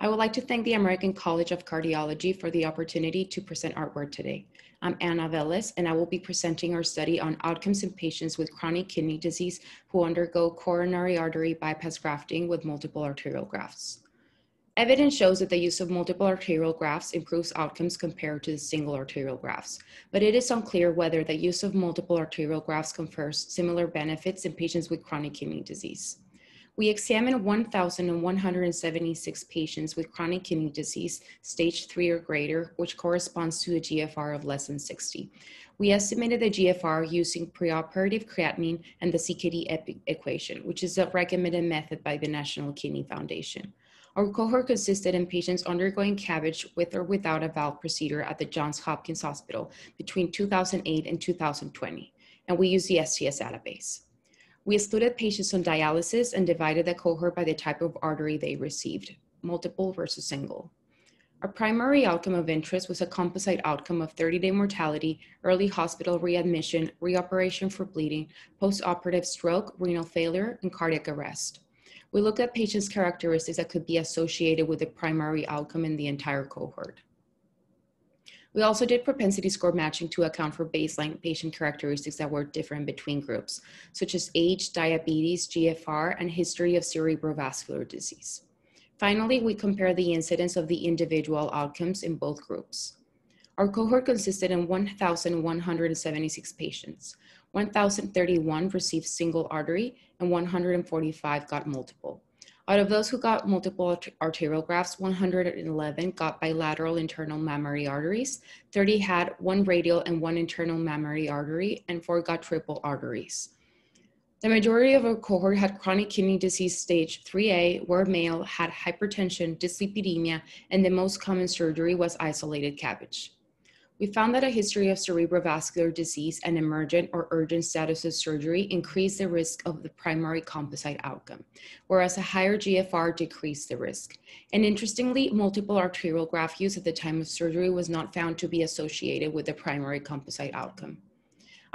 I would like to thank the American College of Cardiology for the opportunity to present our work today. I'm Anna Velez, and I will be presenting our study on outcomes in patients with chronic kidney disease who undergo coronary artery bypass grafting with multiple arterial grafts. Evidence shows that the use of multiple arterial grafts improves outcomes compared to single arterial grafts, but it is unclear whether the use of multiple arterial grafts confers similar benefits in patients with chronic kidney disease. We examined 1,176 patients with chronic kidney disease, stage three or greater, which corresponds to a GFR of less than 60. We estimated the GFR using preoperative creatinine and the CKD equation, which is a recommended method by the National Kidney Foundation. Our cohort consisted in patients undergoing CABG with or without a valve procedure at the Johns Hopkins Hospital between 2008 and 2020, and we used the STS database. We excluded patients on dialysis and divided the cohort by the type of artery they received, multiple versus single. Our primary outcome of interest was a composite outcome of 30-day mortality, early hospital readmission, reoperation for bleeding, postoperative stroke, renal failure, and cardiac arrest. We looked at patients' characteristics that could be associated with the primary outcome in the entire cohort. We also did propensity score matching to account for baseline patient characteristics that were different between groups, such as age, diabetes, GFR, and history of cerebrovascular disease. Finally, we compared the incidence of the individual outcomes in both groups. Our cohort consisted in 1,176 patients. 1,031 received single artery and 145 got multiple. Out of those who got multiple arterial grafts, 111 got bilateral internal mammary arteries, 30 had one radial and one internal mammary artery, and four got triple arteries. The majority of our cohort had chronic kidney disease stage 3A, were male, had hypertension, dyslipidemia, and the most common surgery was isolated CABG. We found that a history of cerebrovascular disease and emergent or urgent status of surgery increased the risk of the primary composite outcome, whereas a higher GFR decreased the risk. And interestingly, multiple arterial graft use at the time of surgery was not found to be associated with the primary composite outcome.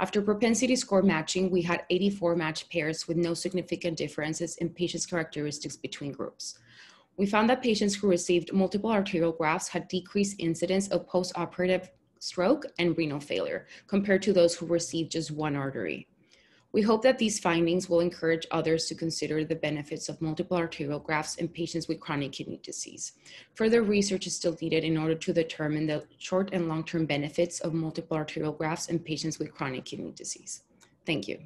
After propensity score matching, we had 84 matched pairs with no significant differences in patients' characteristics between groups. We found that patients who received multiple arterial grafts had decreased incidence of postoperative stroke, and renal failure compared to those who received just one artery. We hope that these findings will encourage others to consider the benefits of multiple arterial grafts in patients with chronic kidney disease. Further research is still needed in order to determine the short and long-term benefits of multiple arterial grafts in patients with chronic kidney disease. Thank you.